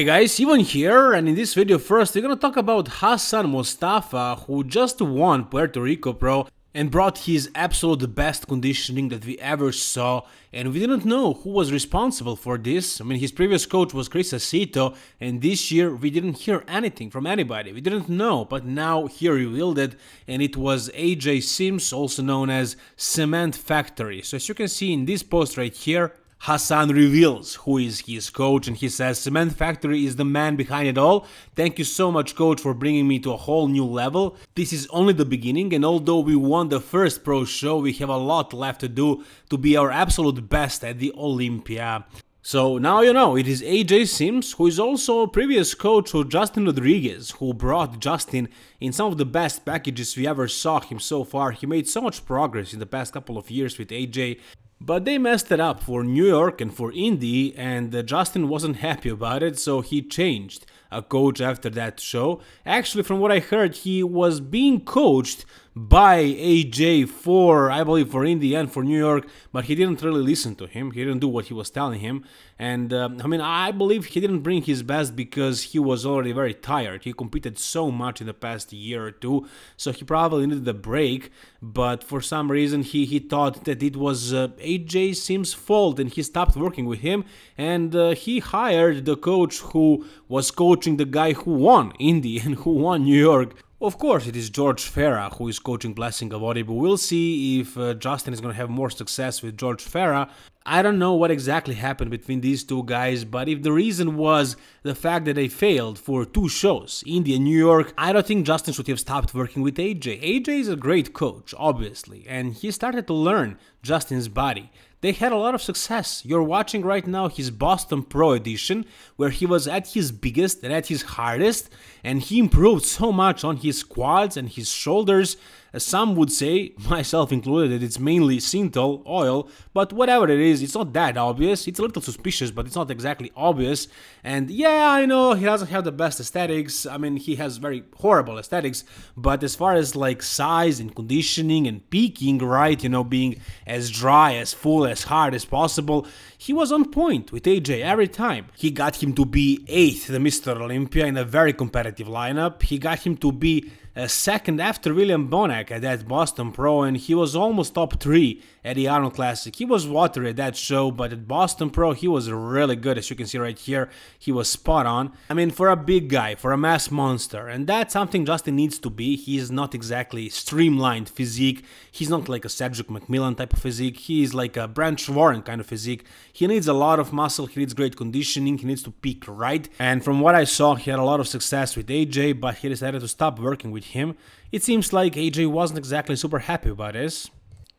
Hey guys, Ivan here, and in this video first we're gonna talk about Hassan Mostafa, who just won Puerto Rico Pro and brought his absolute best conditioning that we ever saw, and we didn't know who was responsible for this. I mean, his previous coach was Chris Aceto, and this year we didn't hear anything from anybody. We didn't know, but now he revealed it, and it was AJ Sims, also known as Cement Factory. So as you can see in this post right here, Hassan reveals who is his coach and he says Cement Factory is the man behind it all. Thank you so much coach for bringing me to a whole new level. This is only the beginning and although we won the first pro show we have a lot left to do to be our absolute best at the Olympia. So now you know, it is AJ Sims, who is also a previous coach of Justin Rodriguez, who brought Justin in some of the best packages we ever saw him so far. He made so much progress in the past couple of years with AJ, but they messed it up for New York and for Indy, and uh, Justin wasn't happy about it, so he changed a coach after that show. Actually, from what I heard, he was being coached by AJ for, I believe, for Indy and for New York, but he didn't really listen to him. He didn't do what he was telling him. And um, I mean, I believe he didn't bring his best because he was already very tired. He competed so much in the past year or two, so he probably needed a break. But for some reason, he, he thought that it was uh, AJ Sims' fault and he stopped working with him. And uh, he hired the coach who was coaching the guy who won Indy and who won New York of course, it is George Farah who is coaching Blessing Awodibu. We'll see if uh, Justin is going to have more success with George Farah. I don't know what exactly happened between these two guys, but if the reason was the fact that they failed for two shows, Indy and New York, I don't think Justin should have stopped working with AJ. AJ is a great coach, obviously, and he started to learn Justin's body. They had a lot of success. You're watching right now his Boston Pro edition, where he was at his biggest and at his hardest, and he improved so much on his quads and his shoulders some would say, myself included, that it's mainly synthol oil, but whatever it is, it's not that obvious. It's a little suspicious, but it's not exactly obvious. And yeah, I know he doesn't have the best aesthetics. I mean, he has very horrible aesthetics, but as far as like size and conditioning and peaking, right, you know, being as dry, as full, as hard as possible, he was on point with AJ every time. He got him to be 8th, the Mr. Olympia, in a very competitive lineup. He got him to be second after William Bonac at that Boston Pro, and he was almost top 3 at the Arnold Classic. He was watery at that show, but at Boston Pro, he was really good, as you can see right here. He was spot on. I mean, for a big guy, for a mass monster, and that's something Justin needs to be. He's not exactly streamlined physique. He's not like a Cedric McMillan type of physique. He's like a Branch Warren kind of physique. He needs a lot of muscle, he needs great conditioning, he needs to peak right. And from what I saw, he had a lot of success with AJ, but he decided to stop working with him. It seems like AJ wasn't exactly super happy about this.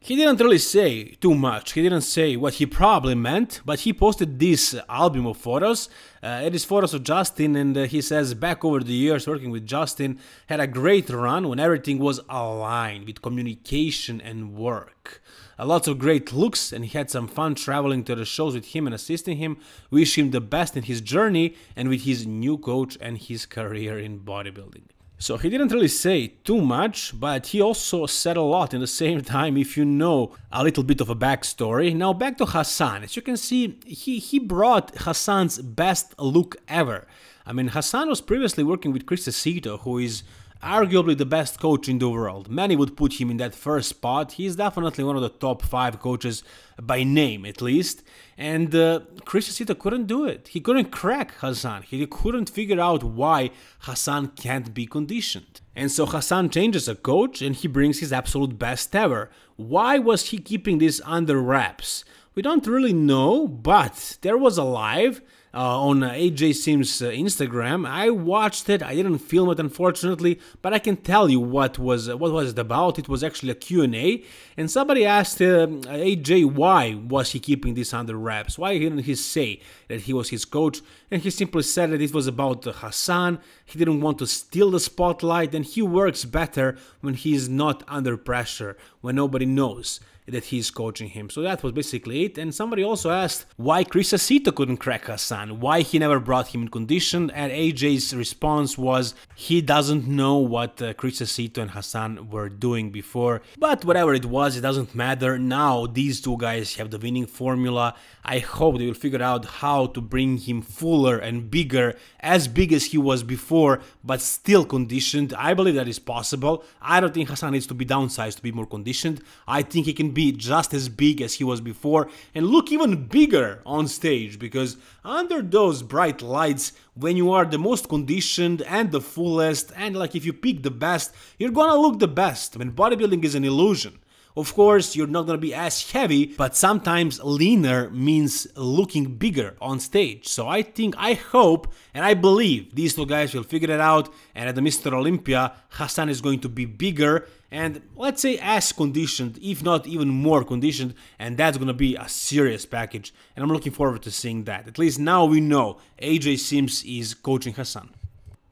He didn't really say too much, he didn't say what he probably meant, but he posted this album of photos. Uh, it is photos of Justin, and uh, he says, back over the years working with Justin, had a great run when everything was aligned with communication and work. Uh, lots of great looks, and he had some fun traveling to the shows with him and assisting him. Wish him the best in his journey and with his new coach and his career in bodybuilding. So he didn't really say too much, but he also said a lot in the same time if you know a little bit of a backstory. Now back to Hassan. As you can see, he, he brought Hassan's best look ever. I mean, Hassan was previously working with Chris Aceto, who is arguably the best coach in the world. Many would put him in that first spot. He's definitely one of the top five coaches by name, at least. And uh, Chris Aceto couldn't do it. He couldn't crack Hassan. He couldn't figure out why Hassan can't be conditioned. And so Hassan changes a coach and he brings his absolute best ever. Why was he keeping this under wraps? We don't really know, but there was a live uh, on uh, AJ Sims uh, Instagram. I watched it. I didn't film it unfortunately, but I can tell you what was uh, what was it about. It was actually a Q&A, and somebody asked AJ why was he keeping this under wraps? Why didn't he say that he was his coach? And he simply said that it was about Hassan. He didn't want to steal the spotlight, and he works better when he is not under pressure, when nobody knows that he's coaching him. So that was basically it. And somebody also asked why Chris Aceto couldn't crack Hassan, why he never brought him in condition. And AJ's response was he doesn't know what uh, Chris Aceto and Hassan were doing before. But whatever it was, it doesn't matter. Now these two guys have the winning formula. I hope they will figure out how to bring him fuller and bigger, as big as he was before, but still conditioned. I believe that is possible. I don't think Hassan needs to be downsized to be more conditioned. I think he can be just as big as he was before and look even bigger on stage because under those bright lights, when you are the most conditioned and the fullest, and like if you pick the best, you're gonna look the best. Mean, bodybuilding is an illusion. Of course, you're not gonna be as heavy, but sometimes leaner means looking bigger on stage. So I think, I hope, and I believe these two guys will figure it out. And at the Mr. Olympia, Hassan is going to be bigger and let's say as conditioned, if not even more conditioned, and that's gonna be a serious package. And I'm looking forward to seeing that. At least now we know AJ Sims is coaching Hassan.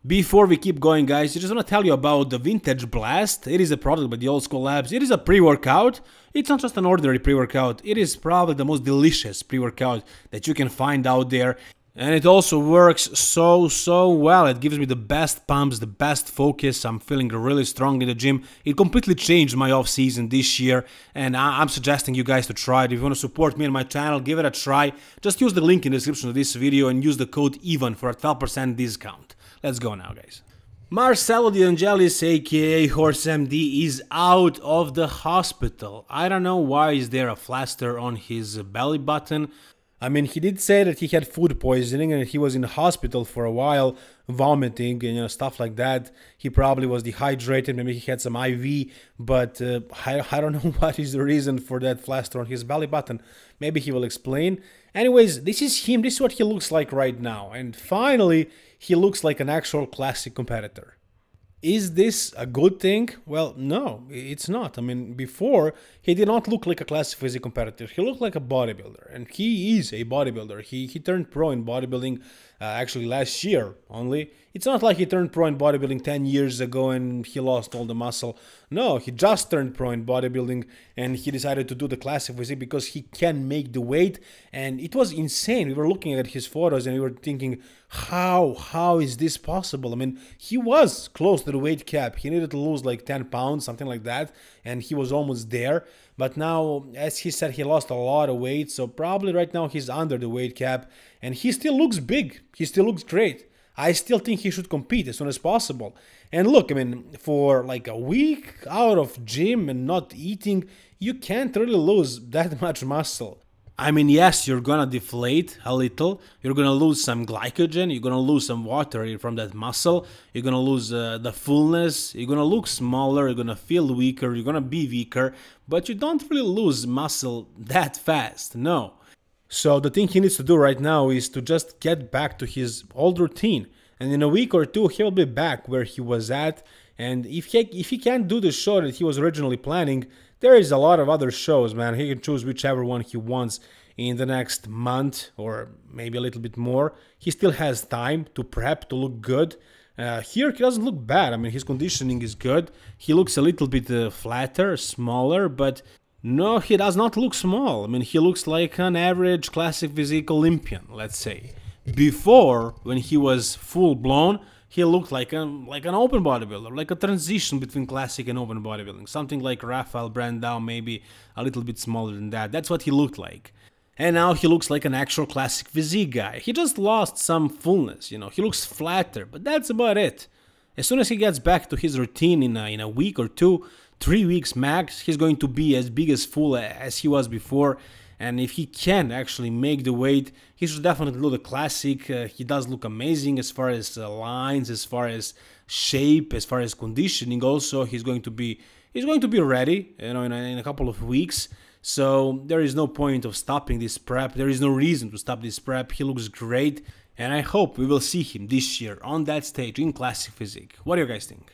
Before we keep going guys, I just want to tell you about the Vintage Blast. It is a product by the Old School Labs. It is a pre-workout. It's not just an ordinary pre-workout. It is probably the most delicious pre-workout that you can find out there. And it also works so, so well. It gives me the best pumps, the best focus. I'm feeling really strong in the gym. It completely changed my off season this year. And I'm suggesting you guys to try it. If you want to support me and my channel, give it a try. Just use the link in the description of this video and use the code IVAN for a 12% discount. Let's go now, guys. Marcelo De Angelis, aka Horse MD, is out of the hospital. I don't know why is there a flaster on his belly button. I mean, he did say that he had food poisoning and he was in the hospital for a while, vomiting and you know stuff like that. He probably was dehydrated. Maybe he had some IV, but uh, I, I don't know what is the reason for that flaster on his belly button. Maybe he will explain. Anyways, this is him. This is what he looks like right now. And finally, he looks like an actual classic competitor. Is this a good thing? Well, no, it's not. I mean, before, he did not look like a classic physique competitor. He looked like a bodybuilder, and he is a bodybuilder. He, he turned pro in bodybuilding uh, actually last year only. It's not like he turned pro in bodybuilding 10 years ago and he lost all the muscle. No, he just turned pro in bodybuilding and he decided to do the classic physique because he can make the weight. And it was insane. We were looking at his photos and we were thinking, how, how is this possible? I mean, he was close to the weight cap. He needed to lose like 10 pounds, something like that. And he was almost there. But now, as he said, he lost a lot of weight. So probably right now he's under the weight cap and he still looks big. He still looks great. I still think he should compete as soon as possible. And look, I mean, for like a week out of gym and not eating, you can't really lose that much muscle. I mean, yes, you're gonna deflate a little. You're gonna lose some glycogen. You're gonna lose some water from that muscle. You're gonna lose uh, the fullness. You're gonna look smaller. You're gonna feel weaker. You're gonna be weaker. But you don't really lose muscle that fast. No. So the thing he needs to do right now is to just get back to his old routine. And in a week or two, he'll be back where he was at. And if he, if he can't do the show that he was originally planning, there is a lot of other shows, man. He can choose whichever one he wants in the next month or maybe a little bit more. He still has time to prep to look good. Uh, here he doesn't look bad. I mean, his conditioning is good. He looks a little bit uh, flatter, smaller, but no, he does not look small. I mean, he looks like an average classic physique Olympian, let's say. Before, when he was full blown, he looked like a like an open bodybuilder, like a transition between classic and open bodybuilding. Something like Rafael Brandao, maybe a little bit smaller than that. That's what he looked like. And now he looks like an actual classic physique guy. He just lost some fullness, you know. He looks flatter, but that's about it. As soon as he gets back to his routine in a, in a week or two, three weeks max, he's going to be as big as full as he was before. And if he can actually make the weight, he should definitely do the classic. Uh, he does look amazing as far as uh, lines, as far as shape, as far as conditioning. Also, he's going to be he's going to be ready, you know, in a, in a couple of weeks. So there is no point of stopping this prep. There is no reason to stop this prep. He looks great, and I hope we will see him this year on that stage in classic physique. What do you guys think?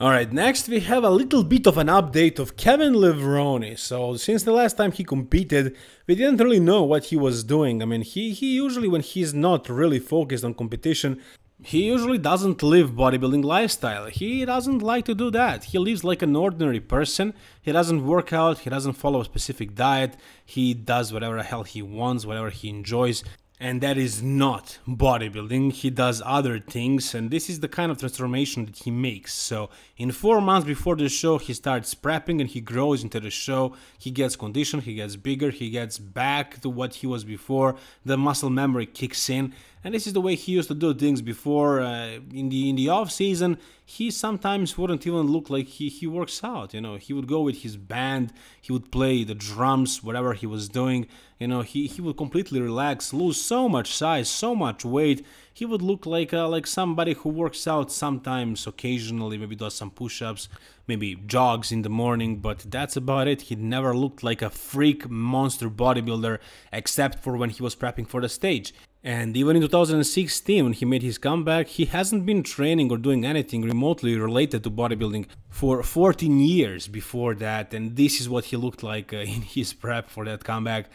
Alright, next we have a little bit of an update of Kevin Levrone. So, since the last time he competed, we didn't really know what he was doing. I mean, he, he usually, when he's not really focused on competition, He usually doesn't live bodybuilding lifestyle. He doesn't like to do that. He lives like an ordinary person. He doesn't work out, he doesn't follow a specific diet. He does whatever the hell he wants, whatever he enjoys and that is not bodybuilding. He does other things, and this is the kind of transformation that he makes. So, in four months before the show, he starts prepping and he grows into the show. He gets conditioned, he gets bigger, he gets back to what he was before. The muscle memory kicks in, and this is the way he used to do things before. Uh, in the in the off season, he sometimes wouldn't even look like he, he works out. You know, he would go with his band, he would play the drums, whatever he was doing. You know, he, he would completely relax, lose so much size, so much weight. He would look like uh, like somebody who works out sometimes, occasionally, maybe does some push-ups, maybe jogs in the morning, but that's about it. He never looked like a freak monster bodybuilder, except for when he was prepping for the stage. And even in 2016, when he made his comeback, he hasn't been training or doing anything remotely related to bodybuilding for 14 years before that. And this is what he looked like uh, in his prep for that comeback.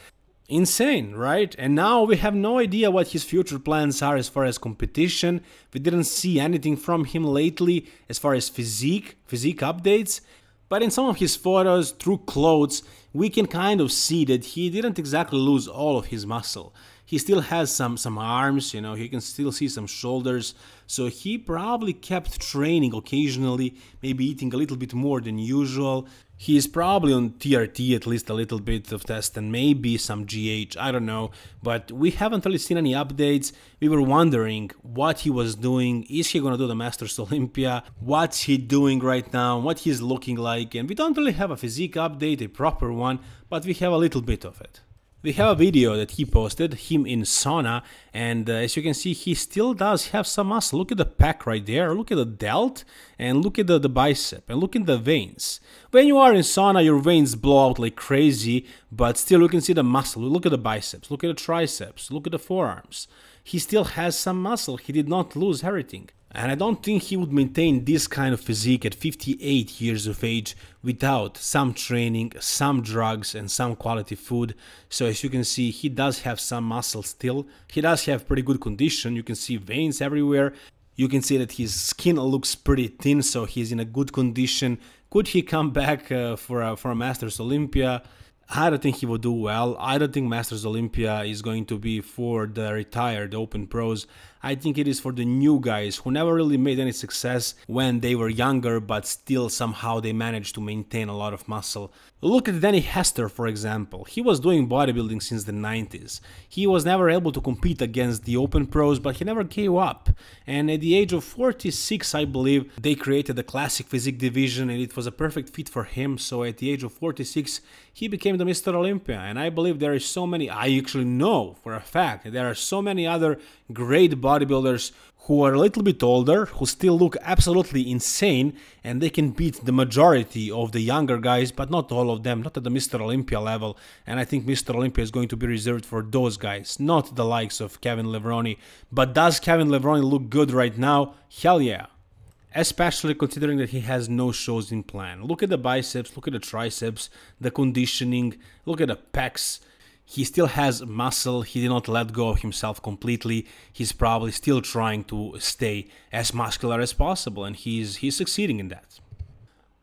Insane, right? And now we have no idea what his future plans are as far as competition. We didn't see anything from him lately as far as physique, physique updates. But in some of his photos through clothes, we can kind of see that he didn't exactly lose all of his muscle he still has some some arms you know he can still see some shoulders. So he probably kept training occasionally maybe eating a little bit more than usual. He is probably on TRT at least a little bit of test and maybe some GH, I don't know, but we haven't really seen any updates. We were wondering what he was doing, is he gonna do the Masters Olympia, what's he doing right now, what he's looking like, and we don't really have a physique update, a proper one, but we have a little bit of it. We have a video that he posted, him in sauna, and uh, as you can see, he still does have some muscle. Look at the pack right there, look at the delt, and look at the, the bicep, and look at the veins. When you are in sauna, your veins blow out like crazy, but still you can see the muscle. Look at the biceps, look at the triceps, look at the forearms. He still has some muscle, he did not lose everything. And I don't think he would maintain this kind of physique at 58 years of age without some training, some drugs, and some quality food. So, as you can see, he does have some muscle still. He does have pretty good condition. You can see veins everywhere. You can see that his skin looks pretty thin, so he's in a good condition. Could he come back uh, for, a, for a Masters Olympia? I don't think he will do well. I don't think Masters Olympia is going to be for the retired Open Pros. I think it is for the new guys who never really made any success when they were younger, but still somehow they managed to maintain a lot of muscle. Look at Danny Hester, for example. He was doing bodybuilding since the 90s. He was never able to compete against the Open Pros, but he never gave up. And at the age of 46, I believe, they created the Classic Physique division and it was a perfect fit for him. So at the age of 46, he became the Mr. Olympia. And I believe there is so many, I actually know for a fact, there are so many other great bodybuilders bodybuilders who are a little bit older, who still look absolutely insane, and they can beat the majority of the younger guys, but not all of them, not at the Mr. Olympia level. And I think Mr. Olympia is going to be reserved for those guys, not the likes of Kevin Levrone. But does Kevin Levrone look good right now? Hell yeah especially considering that he has no shows in plan. Look at the biceps, look at the triceps, the conditioning, look at the pecs. He still has muscle, he did not let go of himself completely. He's probably still trying to stay as muscular as possible, and he's, he's succeeding in that.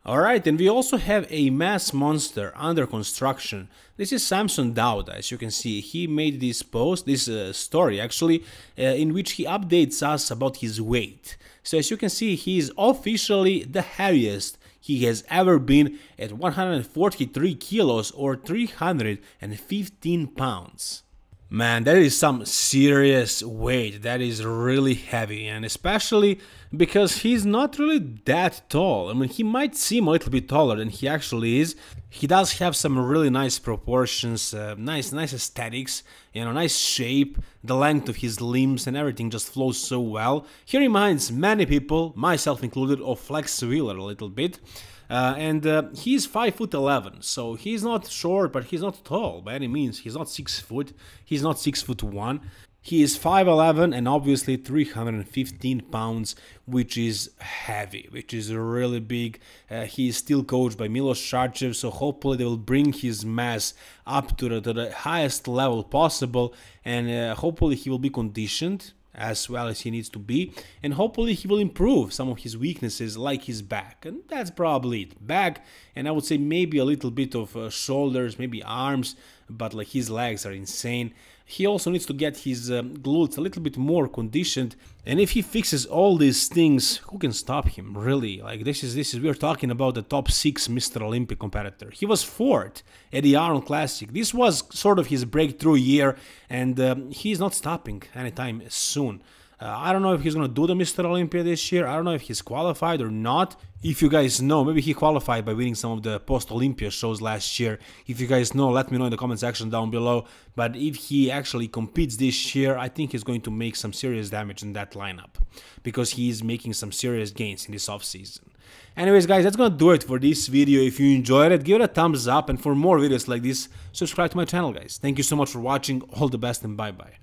Alright, and we also have a mass monster under construction. This is Samson Dauda, as you can see. He made this post, this uh, story actually, uh, in which he updates us about his weight. So as you can see, he is officially the heaviest he has ever been at 143 kilos or 315 pounds. Man, that is some serious weight. That is really heavy, and especially because he's not really that tall. I mean, he might seem a little bit taller than he actually is. He does have some really nice proportions, uh, nice, nice aesthetics, you know, nice shape. The length of his limbs and everything just flows so well. He reminds many people, myself included, of Flex Wheeler a little bit. Uh, and uh, he's five foot eleven, so he's not short, but he's not tall by any means. He's not six foot. He's not six foot one. He is 5'11 and obviously 315 pounds, which is heavy, which is really big. Uh, he is still coached by Milos Sarcev, so hopefully they will bring his mass up to the, to the highest level possible and uh, hopefully he will be conditioned. As well as he needs to be, and hopefully he will improve some of his weaknesses like his back, and that's probably it. Back, and I would say maybe a little bit of uh, shoulders, maybe arms, but like his legs are insane. He also needs to get his um, glutes a little bit more conditioned, and if he fixes all these things, who can stop him? Really, like this is this is we're talking about the top six Mr. Olympic competitor. He was fourth at the Arnold Classic. This was sort of his breakthrough year, and um, he's not stopping anytime soon. Uh, I don't know if he's going to do the Mr. Olympia this year. I don't know if he's qualified or not. If you guys know, maybe he qualified by winning some of the post Olympia shows last year. If you guys know, let me know in the comment section down below. But if he actually competes this year, I think he's going to make some serious damage in that lineup because he's making some serious gains in this offseason. Anyways, guys, that's gonna do it for this video. If you enjoyed it, give it a thumbs up. And for more videos like this, subscribe to my channel, guys. Thank you so much for watching. All the best and bye-bye.